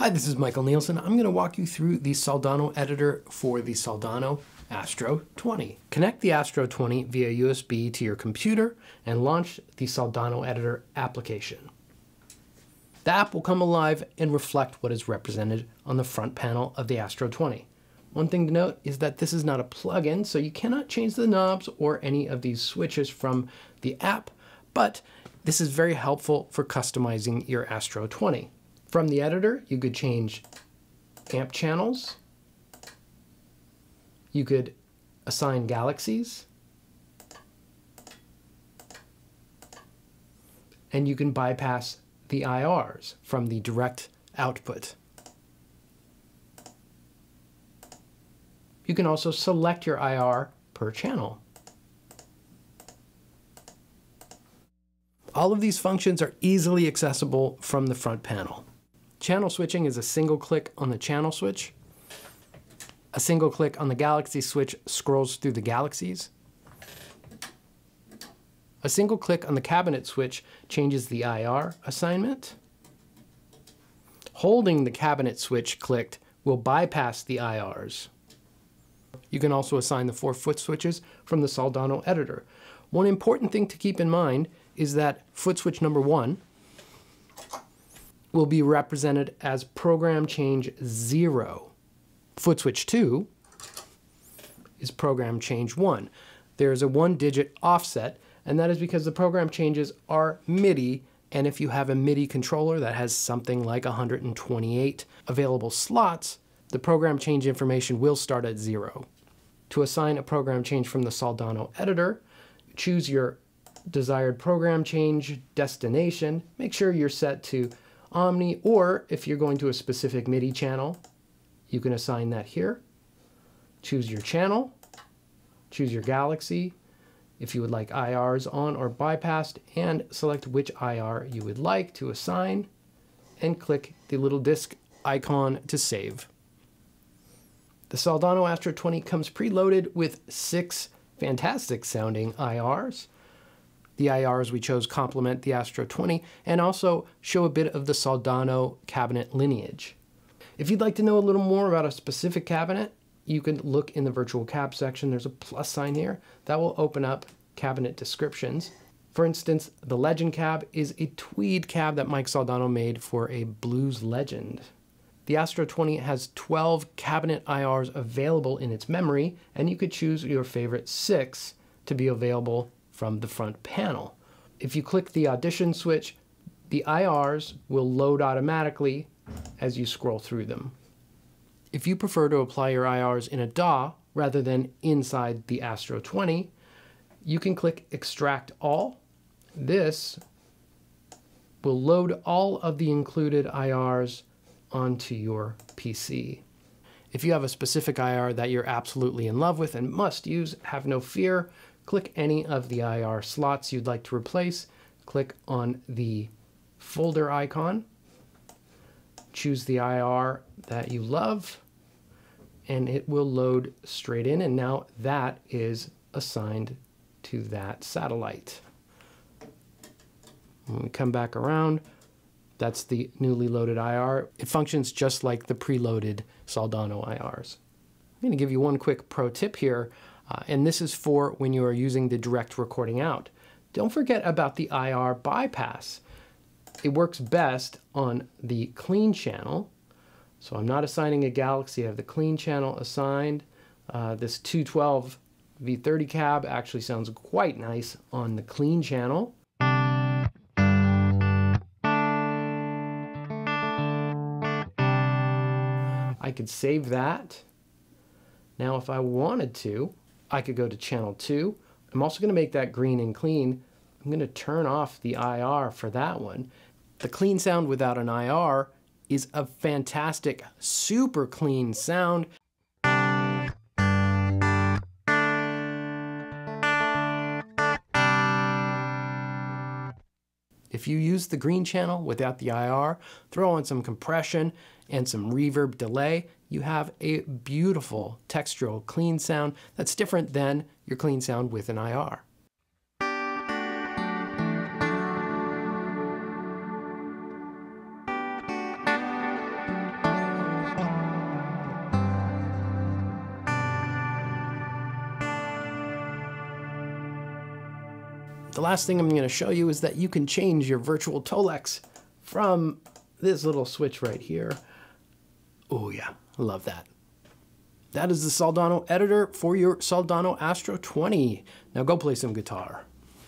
Hi, this is Michael Nielsen. I'm going to walk you through the Soldano editor for the Soldano Astro 20. Connect the Astro 20 via USB to your computer and launch the Soldano editor application. The app will come alive and reflect what is represented on the front panel of the Astro 20. One thing to note is that this is not a plugin, so you cannot change the knobs or any of these switches from the app, but this is very helpful for customizing your Astro 20. From the editor, you could change amp channels, you could assign galaxies, and you can bypass the IRs from the direct output. You can also select your IR per channel. All of these functions are easily accessible from the front panel. Channel switching is a single click on the channel switch. A single click on the galaxy switch scrolls through the galaxies. A single click on the cabinet switch changes the IR assignment. Holding the cabinet switch clicked will bypass the IRs. You can also assign the four foot switches from the Soldano editor. One important thing to keep in mind is that foot switch number one will be represented as program change zero. Foot switch two is program change one. There is a one digit offset, and that is because the program changes are MIDI, and if you have a MIDI controller that has something like 128 available slots, the program change information will start at zero. To assign a program change from the Soldano editor, choose your desired program change destination. Make sure you're set to Omni, or if you're going to a specific MIDI channel, you can assign that here. Choose your channel, choose your galaxy, if you would like IRs on or bypassed, and select which IR you would like to assign, and click the little disk icon to save. The Soldano Astro 20 comes preloaded with six fantastic sounding IRs. The IRs we chose complement the Astro 20 and also show a bit of the Soldano cabinet lineage. If you'd like to know a little more about a specific cabinet, you can look in the virtual cab section. There's a plus sign here that will open up cabinet descriptions. For instance, the Legend cab is a tweed cab that Mike Soldano made for a blues legend. The Astro 20 has 12 cabinet IRs available in its memory, and you could choose your favorite six to be available from the front panel. If you click the audition switch, the IRs will load automatically as you scroll through them. If you prefer to apply your IRs in a DAW rather than inside the Astro 20, you can click Extract All. This will load all of the included IRs onto your PC. If you have a specific IR that you're absolutely in love with and must use, have no fear. Click any of the IR slots you'd like to replace. Click on the folder icon. Choose the IR that you love and it will load straight in. And now that is assigned to that satellite. When we come back around, that's the newly loaded IR. It functions just like the preloaded Soldano IRs. I'm going to give you one quick pro tip here. Uh, and this is for when you are using the direct recording out. Don't forget about the IR bypass. It works best on the clean channel. So I'm not assigning a Galaxy, I have the clean channel assigned. Uh, this 212 V30 cab actually sounds quite nice on the clean channel. I could save that. Now if I wanted to, I could go to channel 2. I'm also going to make that green and clean. I'm going to turn off the IR for that one. The clean sound without an IR is a fantastic, super clean sound. If you use the green channel without the IR, throw on some compression and some reverb delay, you have a beautiful textural clean sound that's different than your clean sound with an IR. The last thing I'm going to show you is that you can change your virtual Tolex from this little switch right here. Oh yeah love that. That is the Soldano editor for your Soldano Astro 20. Now go play some guitar.